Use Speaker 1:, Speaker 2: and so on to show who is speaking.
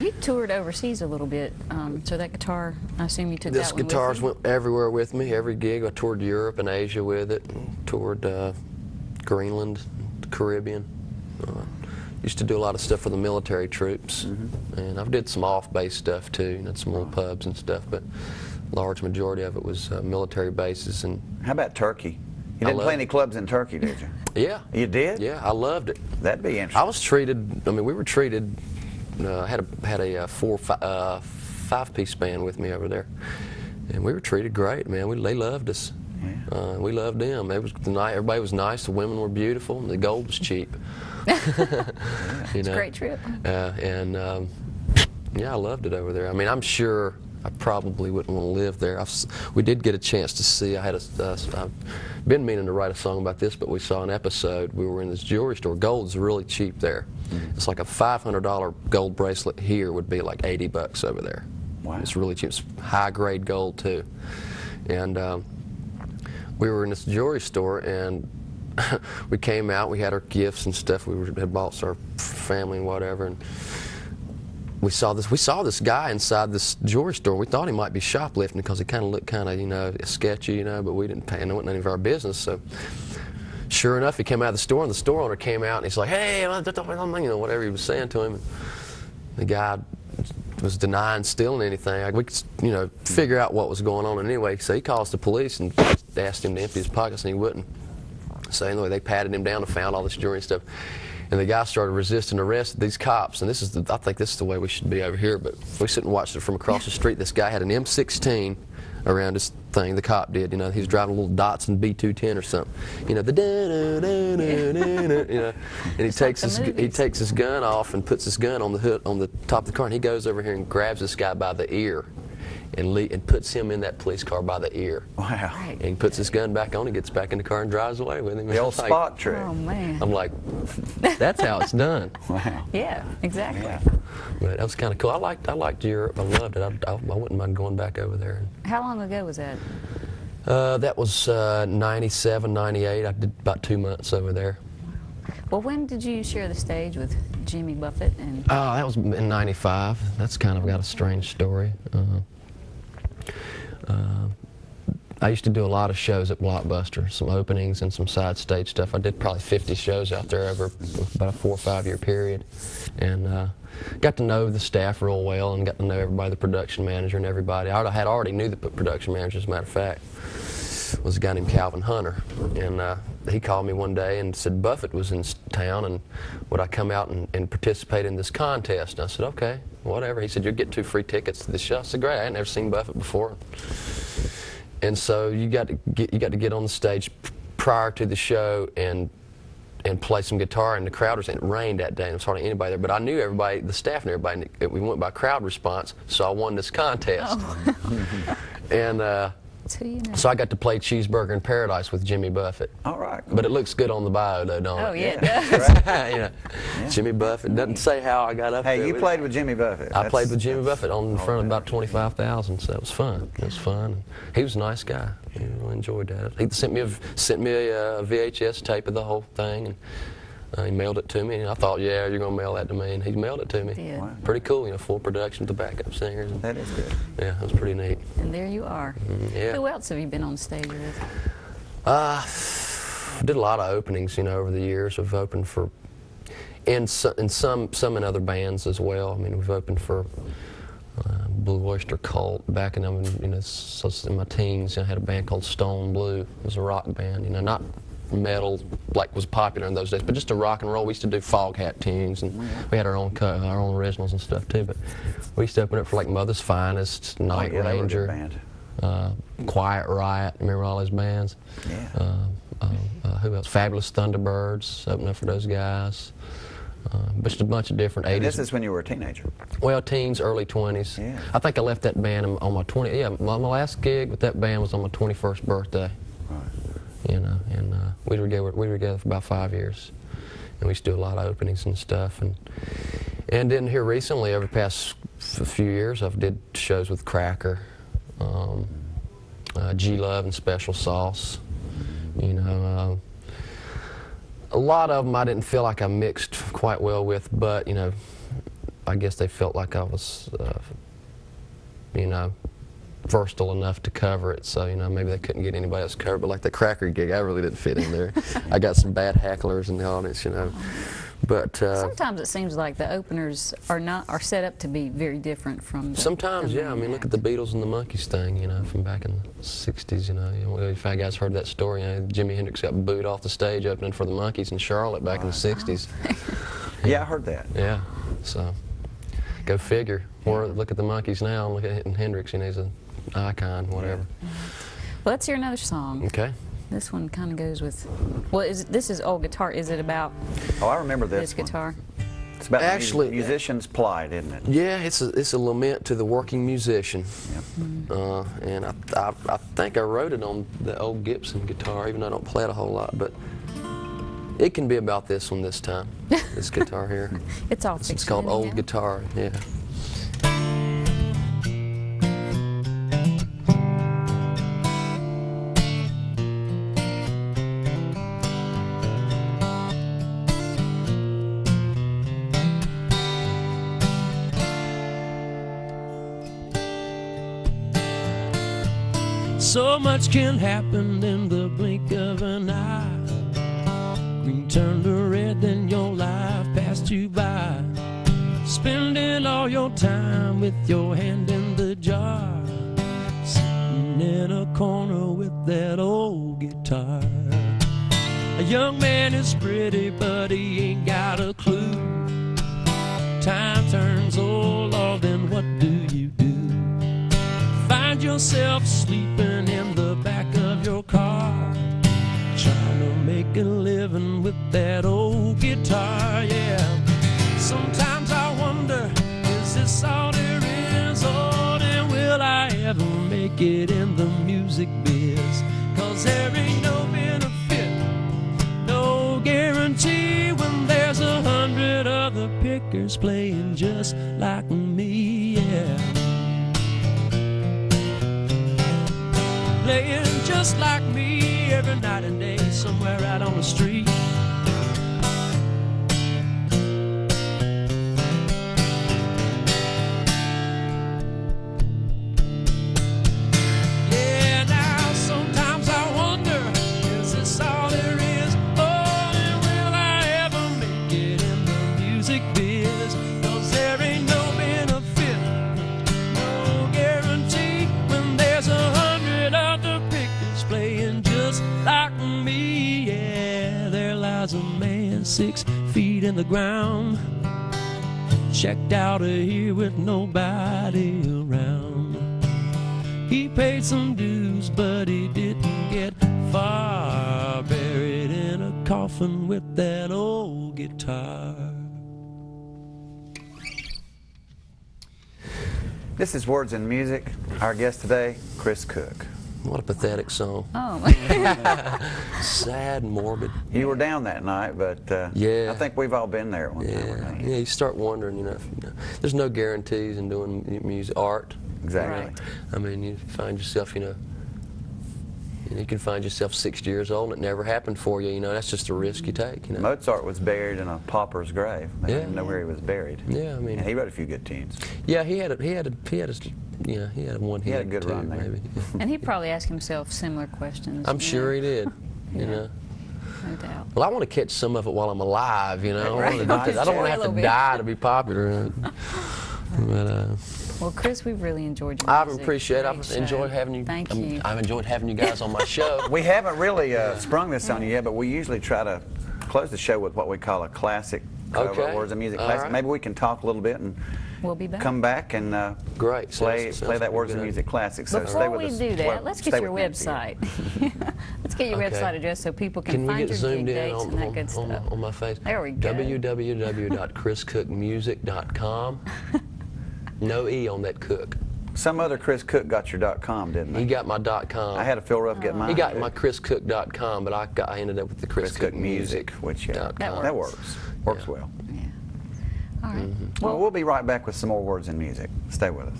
Speaker 1: You toured overseas a little bit, um, so that guitar, I assume you took
Speaker 2: This
Speaker 1: that one
Speaker 2: guitars
Speaker 1: with you?
Speaker 2: went everywhere with me. Every gig, I toured Europe and Asia with it. Toured uh, Greenland, the Caribbean. Uh, used to do a lot of stuff for the military troops,
Speaker 3: Mm-hmm.
Speaker 2: and I've did some off-base stuff too. You know, some little pubs and stuff, but large majority of it was uh, military bases. And
Speaker 3: How about Turkey? You didn't play any clubs in Turkey, did you?
Speaker 2: yeah,
Speaker 3: You did?
Speaker 2: yeah, I loved it.
Speaker 3: That'd be interesting.
Speaker 2: I was treated. I mean, we were treated. Uh, had a had a uh, four fi- uh, five piece band with me over there, and we were treated great, man. We, they loved us.
Speaker 3: Yeah.
Speaker 2: Uh, we loved them. It was the night. Everybody was nice. The women were beautiful. And the gold was cheap. you
Speaker 1: It's a great trip.
Speaker 2: Uh, and um, yeah, I loved it over there. I mean, I'm sure I probably wouldn't want to live there. I've, we did get a chance to see. I had a. Uh, I've been meaning to write a song about this, but we saw an episode. We were in this jewelry store. Gold's really cheap there. It's like a $500 gold bracelet here would be like 80 bucks over there.
Speaker 3: Wow.
Speaker 2: It's really cheap. It's high grade gold too. And um, we were in this jewelry store and we came out. We had our gifts and stuff. We were, had bought for our family and whatever. And we saw this. We saw this guy inside this jewelry store. We thought he might be shoplifting because he kind of looked kind of you know sketchy, you know. But we didn't pay. It wasn't any of our business. So sure enough, he came out of the store, and the store owner came out and he's like, "Hey, you know, whatever he was saying to him." And the guy was denying stealing anything. We could, you know, figure out what was going on. And anyway, so he calls the police and asked him to empty his pockets, and he wouldn't. So anyway, they patted him down and found all this jewelry and stuff. And the guy started resisting arrest. These cops, and this is, the, I think this is the way we should be over here. But we sit and watched it from across the street. This guy had an M16 around his thing. The cop did. You know, he was driving a little Datsun B210 or something. You know, the da da da da da. You know, and he takes his he takes his gun off and puts his gun on the hood on the top of the car. And he goes over here and grabs this guy by the ear, and le- and puts him in that police car by the ear.
Speaker 3: Wow.
Speaker 1: Right.
Speaker 2: And puts his gun back on, he gets back in the car and drives away with him.
Speaker 3: The old
Speaker 2: I'm like-
Speaker 3: spot trick.
Speaker 1: Oh, man.
Speaker 2: I'm like, that's how it's done.
Speaker 3: Wow.
Speaker 1: Yeah, exactly.
Speaker 3: Yeah.
Speaker 2: But that was kind of cool. I liked I liked Europe. I loved it. I, I, I wouldn't mind going back over there.
Speaker 1: How long ago was that?
Speaker 2: Uh, that was uh, 97, 98. I did about two months over there.
Speaker 1: Well, when did you share the stage with Jimmy Buffett? And
Speaker 2: Oh, that was in '95. That's kind of got a strange story. Uh, uh, I used to do a lot of shows at Blockbuster, some openings and some side stage stuff. I did probably 50 shows out there over about a four or five year period, and uh, got to know the staff real well and got to know everybody, the production manager and everybody. I had already knew the production manager, as a matter of fact was a guy named Calvin Hunter, and uh, he called me one day and said Buffett was in town, and would I come out and, and participate in this contest? And I said, okay, whatever. He said, you'll get two free tickets to the show. I said, great. I had never seen Buffett before, and so you got to get you got to get on the stage prior to the show and and play some guitar, and the crowd was. And it rained that day, and there was hardly anybody there. But I knew everybody, the staff and everybody. and We went by crowd response, so I won this contest, and. Uh,
Speaker 1: who you know?
Speaker 2: so I got to play Cheeseburger in Paradise with Jimmy Buffett.
Speaker 3: All right.
Speaker 2: But it looks good on the bio, though, don't
Speaker 1: oh,
Speaker 2: it?
Speaker 1: yeah, it
Speaker 3: Yeah.
Speaker 1: does.
Speaker 2: you know, Jimmy Buffett doesn't say how I got up
Speaker 3: Hey,
Speaker 2: there.
Speaker 3: you
Speaker 2: with-
Speaker 3: played with Jimmy Buffett.
Speaker 2: I
Speaker 3: That's-
Speaker 2: played with Jimmy Buffett on in
Speaker 3: all
Speaker 2: front of
Speaker 3: that.
Speaker 2: about twenty-five thousand, so it was fun. It was fun. He was a nice guy. You know, I enjoyed that. He sent me a sent me a uh, VHS tape of the whole thing, and uh, he mailed it to me. And I thought, yeah, you're gonna mail that to me, and he mailed it to me.
Speaker 1: Did. Wow.
Speaker 2: Pretty cool, you know, full production with the backup singers. And,
Speaker 3: That is good.
Speaker 2: yeah, it was pretty neat.
Speaker 1: And there you are.
Speaker 2: Mm, yeah.
Speaker 1: Who else have you been on stage with?
Speaker 2: Uh, did a lot of openings, you know, over the years. I've opened for, and some, and some, some in other bands as well. I mean, we've opened for uh, Blue Oyster Cult back in, I you know, so in my teens. I had a band called Stone Blue. It was a rock band, you know, not metal like was popular in those days, but just a rock and roll. We used to do Foghat tunes, and we had our own cut, our own originals and stuff too. But we used to open up for like Mother's Finest, Night
Speaker 3: oh, yeah, they were a good
Speaker 2: Ranger
Speaker 3: band.
Speaker 2: uh, Quiet Riot. Remember all those bands?
Speaker 3: Yeah.
Speaker 2: Uh, uh, uh, who else? Fabulous Thunderbirds. Opening up for those guys. Uh, just a bunch of different
Speaker 3: And
Speaker 2: 80s.
Speaker 3: this is when you were a teenager.
Speaker 2: well, teens, early 20s.
Speaker 3: Yeah.
Speaker 2: I think I left that band on- on my 20. Yeah, my, my last gig with that band was on my 21st birthday.
Speaker 3: Right.
Speaker 2: You know, and uh, we were together. We were together for about five years, and we used to do a lot of openings and stuff. And and then here recently, over the past few years, I've did shows with Cracker, um, uh, G Love, and Special Sauce. You know, uh, a lot of them I didn't feel like I mixed quite well with, but you know, I guess they felt like I was, uh, you know, versatile enough to cover it. So you know, maybe they couldn't get anybody else covered. But like the Cracker gig, I really didn't fit in there. I got some bad hecklers in the audience, you know. But uh,
Speaker 1: Sometimes it seems like the openers are not are set up to be very different from. The,
Speaker 2: Sometimes,
Speaker 1: the
Speaker 2: yeah. I
Speaker 1: main
Speaker 2: mean, look at the Beatles and the Monkees thing, you know, from back in the '60s. You know, you know if you guys heard that story, you know, Jimi Hendrix got booed off the stage opening for the Monkees in Charlotte back in the '60s.
Speaker 3: Yeah, I heard that.
Speaker 2: Yeah, so go figure. Or look at the Monkees now and look at Hendrix. You know, he's an icon, whatever.
Speaker 1: Well, let's hear another song.
Speaker 2: Okay.
Speaker 1: This one kind of goes with. Well, is this is old guitar? Is it about
Speaker 3: Oh, I remember this.
Speaker 1: this
Speaker 3: one.
Speaker 1: guitar?
Speaker 3: It's about the mu-
Speaker 2: Actually-
Speaker 3: musician's plight, isn't it?
Speaker 2: Yeah, it's a, it's a lament to the working musician.
Speaker 3: Yep.
Speaker 2: Uh, and I, I, I think I wrote it on the old Gibson guitar, even though I don't play it a whole lot. But it can be about this one this time, this guitar here.
Speaker 1: It's all
Speaker 2: It's,
Speaker 1: fiction.
Speaker 2: it's called Old
Speaker 1: anyhow.
Speaker 2: Guitar, yeah.
Speaker 4: So much can happen in the blink of an eye. Green turned to red, then your life passed you by. Spending all your time with your hand in the jar. Sitting in a corner with that old guitar. A young man is pretty, but he ain't got a clue. Time turns, oh Lord, then what do you do? Find yourself sleeping in living with that old guitar, yeah. Sometimes I wonder, is this all there is, or will I ever make it in the music biz? Cause there ain't no benefit, no guarantee when there's a hundred other pickers playing just like me, yeah. playing just like me every night and day somewhere out on the street. The ground, checked out of here with nobody around. He paid some dues, but he didn't get far. Buried in a coffin with that old guitar.
Speaker 3: This is Words and Music. Our guest today, Chris Cook.
Speaker 2: What a pathetic song.
Speaker 1: Oh,
Speaker 2: Sad, morbid.
Speaker 3: You were down that night, but uh,
Speaker 2: Yeah.
Speaker 3: I think we've all been there one
Speaker 2: Yeah,
Speaker 3: another.
Speaker 2: yeah. You start wondering, you know, if, you know, there's no guarantees in doing music, art.
Speaker 3: Exactly.
Speaker 1: Right.
Speaker 2: I mean, you find yourself, you know, you, you can find yourself 60 years old and it never happened for you. You know, that's just a risk you take. You know.
Speaker 3: Mozart was buried in a pauper's grave. They
Speaker 2: Yeah.
Speaker 3: didn't know where he was buried.
Speaker 2: Yeah, I mean-
Speaker 3: and he wrote a few good tunes.
Speaker 2: Yeah, he had a, he had a, he had a, you know, he had a one
Speaker 3: He had a
Speaker 2: hit
Speaker 3: good
Speaker 2: too,
Speaker 3: run there.
Speaker 2: maybe.
Speaker 1: and he probably asked himself similar questions.
Speaker 2: I'm sure
Speaker 1: know,
Speaker 2: he did. You
Speaker 1: Yeah.
Speaker 2: know.
Speaker 1: No doubt.
Speaker 2: Well, I want to catch some of it while I'm alive. You know, I,
Speaker 3: Right.
Speaker 2: do that. I don't want to have to
Speaker 1: bit.
Speaker 2: die to be popular. But uh,
Speaker 1: Well, Chris, we've really enjoyed your
Speaker 2: I've
Speaker 1: music.
Speaker 2: appreciated. I've
Speaker 1: show.
Speaker 2: enjoyed having you.
Speaker 1: Thank
Speaker 2: um,
Speaker 1: you.
Speaker 2: I've enjoyed having you guys on my show.
Speaker 3: We haven't really uh, sprung this on you yet, but we usually try to close the show with what we call a classic cover,
Speaker 2: Okay.
Speaker 3: Words and Music
Speaker 2: All
Speaker 3: classic.
Speaker 2: right.
Speaker 3: Maybe we can talk a little bit and
Speaker 1: We'll be back.
Speaker 3: come back and uh,
Speaker 2: Great.
Speaker 3: play
Speaker 2: Sounds-
Speaker 3: play
Speaker 2: sounds
Speaker 3: that
Speaker 2: like a
Speaker 3: Words
Speaker 2: good
Speaker 3: and. Music classic. So
Speaker 1: Before
Speaker 3: stay with
Speaker 1: we
Speaker 3: us.
Speaker 1: do that,
Speaker 3: Well,
Speaker 1: let's get your website. let's get your
Speaker 2: Okay.
Speaker 1: website address so people can,
Speaker 2: Can we
Speaker 1: find
Speaker 2: get
Speaker 1: your
Speaker 2: zoomed
Speaker 1: gig
Speaker 2: in
Speaker 1: dates
Speaker 2: on,
Speaker 1: and that
Speaker 2: on,
Speaker 1: good
Speaker 2: on,
Speaker 1: stuff.
Speaker 2: on my face?
Speaker 1: There we go.
Speaker 2: www.chriscookmusic.com. No E on that cook.
Speaker 3: Some other Chris Cook got your dot .com, didn't
Speaker 2: He
Speaker 3: he?
Speaker 2: got my dot .com.
Speaker 3: I had a Phil Ruff get mine.
Speaker 2: he got
Speaker 3: too.
Speaker 2: my chriscook.com, but I, got, I ended up with the Chris,
Speaker 3: Chris Cook Music, which yeah,
Speaker 2: dot
Speaker 1: That
Speaker 2: com.
Speaker 3: that works. Works
Speaker 2: Yeah.
Speaker 3: well.
Speaker 1: Yeah. All right. Mm-hmm.
Speaker 3: Well, we'll be right back with some more Words and Music. Stay with us.